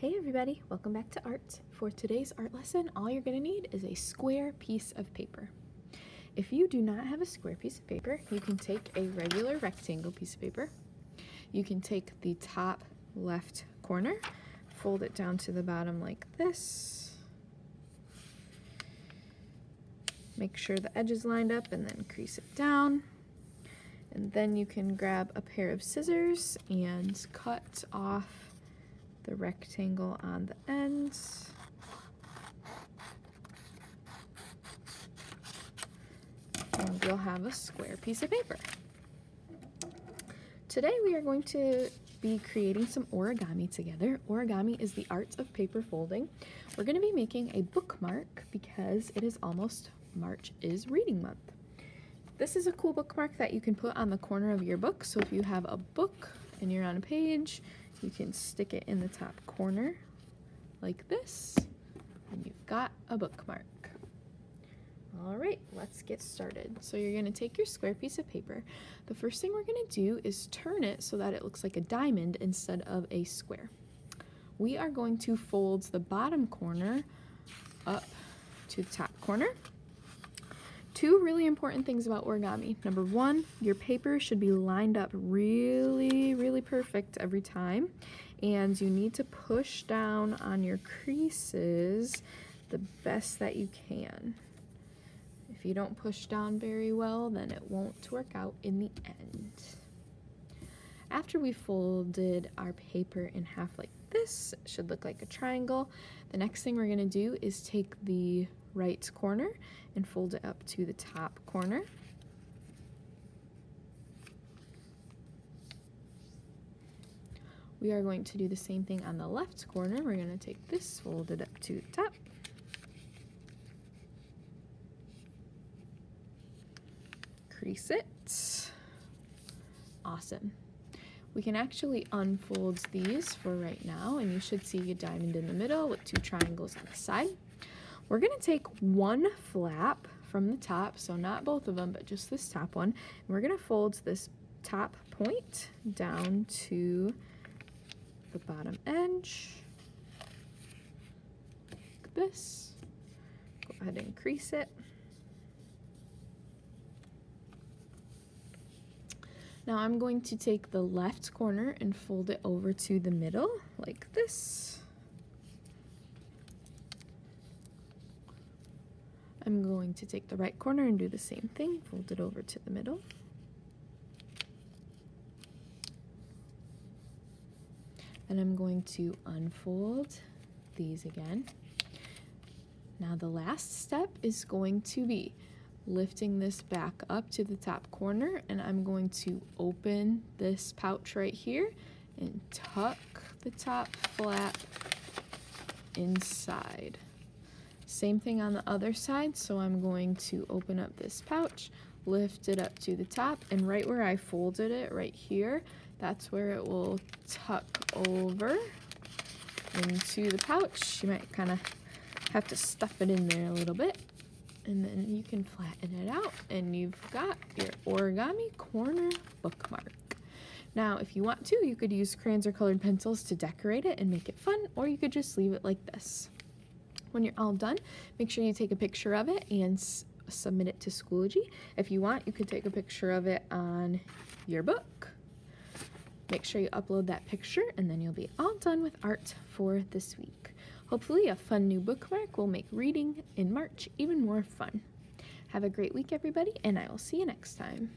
Hey everybody, welcome back to art. For today's art lesson, all you're gonna need is a square piece of paper. If you do not have a square piece of paper, you can take a regular rectangle piece of paper. You can take the top left corner, fold it down to the bottom like this. Make sure the edge is lined up and then crease it down. And then you can grab a pair of scissors and cut off the rectangle on the ends. And you'll have a square piece of paper. Today we are going to be creating some origami together. Origami is the art of paper folding. We're going to be making a bookmark because it is almost March is reading month. This is a cool bookmark that you can put on the corner of your book. So if you have a book and you're on a page you can stick it in the top corner like this and you've got a bookmark. All right, let's get started. So you're gonna take your square piece of paper. The first thing we're gonna do is turn it so that it looks like a diamond instead of a square. We are going to fold the bottom corner up to the top corner Two really important things about origami. Number one, your paper should be lined up really, really perfect every time. And you need to push down on your creases the best that you can. If you don't push down very well, then it won't work out in the end. After we folded our paper in half like this, should look like a triangle. The next thing we're gonna do is take the right corner and fold it up to the top corner. We are going to do the same thing on the left corner. We're going to take this, fold it up to the top. Crease it. Awesome. We can actually unfold these for right now, and you should see a diamond in the middle with two triangles on the side. We're gonna take one flap from the top, so not both of them, but just this top one. And we're gonna fold this top point down to the bottom edge, like this. Go ahead and crease it. Now I'm going to take the left corner and fold it over to the middle like this. I'm going to take the right corner and do the same thing, fold it over to the middle. And I'm going to unfold these again. Now the last step is going to be lifting this back up to the top corner and I'm going to open this pouch right here and tuck the top flap inside. Same thing on the other side, so I'm going to open up this pouch, lift it up to the top, and right where I folded it, right here, that's where it will tuck over into the pouch. You might kind of have to stuff it in there a little bit, and then you can flatten it out, and you've got your origami corner bookmark. Now, if you want to, you could use crayons or colored pencils to decorate it and make it fun, or you could just leave it like this. When you're all done, make sure you take a picture of it and submit it to Schoology. If you want, you could take a picture of it on your book. Make sure you upload that picture and then you'll be all done with art for this week. Hopefully a fun new bookmark will make reading in March even more fun. Have a great week, everybody, and I will see you next time.